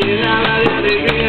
tiene de alegría.